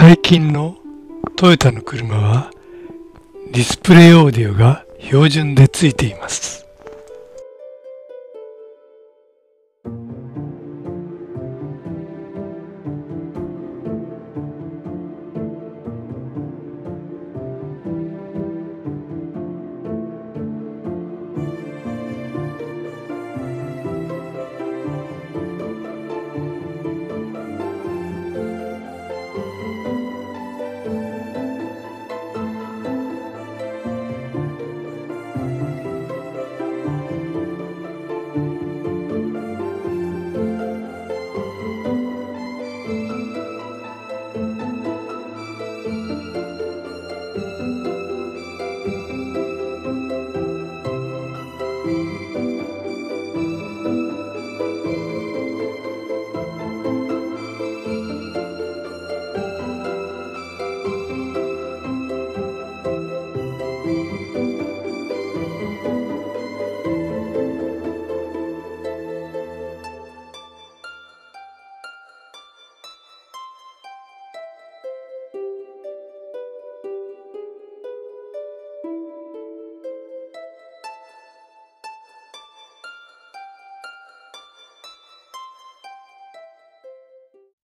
最近のトヨタの車はディスプレイオーディオが標準でついています。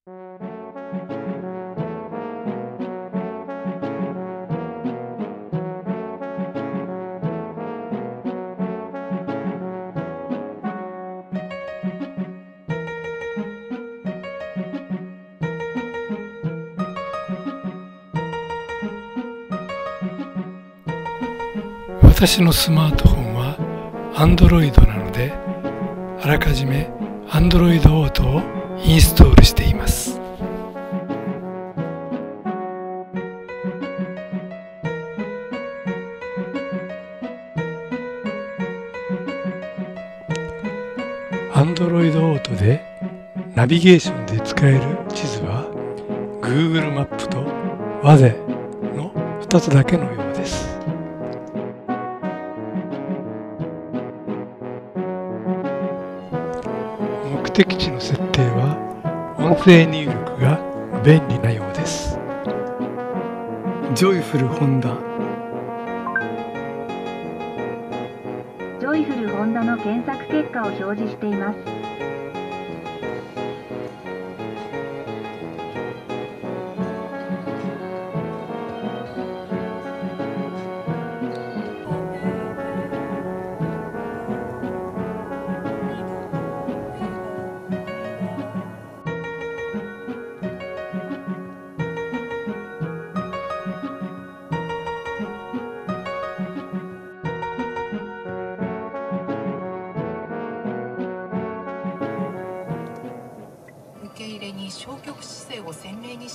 私のスマートフォンは Android なのであらかじめ Android Auto をインストールしています。アンドロイドオートでナビゲーションで使える地図は Google マップと WAZE の2つだけのようです。目的地の設定は音声入力が便利なようです。ジョイフルホンダ。ジョイフルホンダの検索結果を表示しています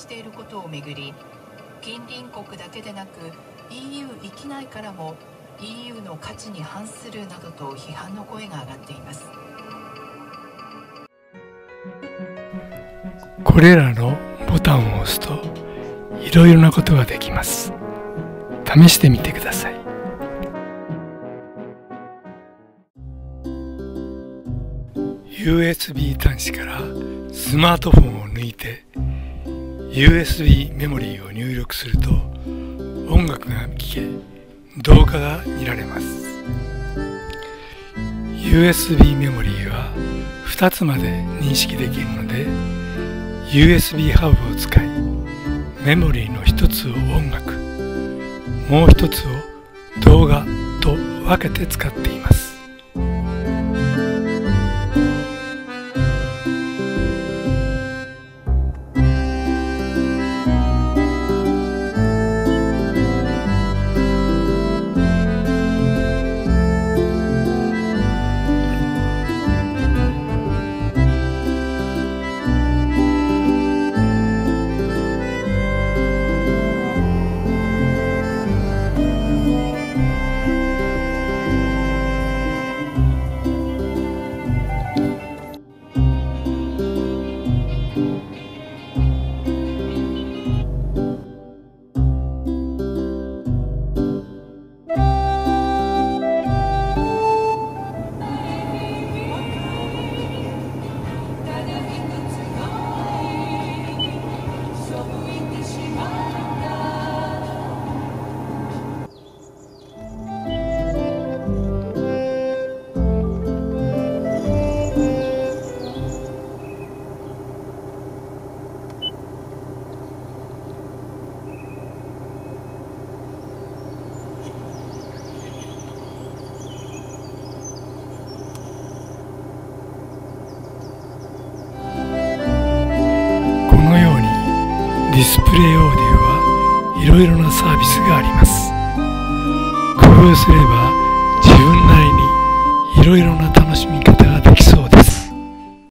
していることをめぐり近隣国だけでなく EU 域内からも EU の価値に反するなどと批判の声が上がっています。これらのボタンを押すといろいろなことができます。試してみてください。USB 端子からスマートフォンを抜いて USB メモリーを入力すると音楽が聴け動画が見られます。USB メモリーは2つまで認識できるので USB ハブを使いメモリーの一つを音楽もう一つを動画と分けて使っています。プレイオーディオはいろいろなサービスがあります。工夫すれば自分なりにいろいろな楽しみ方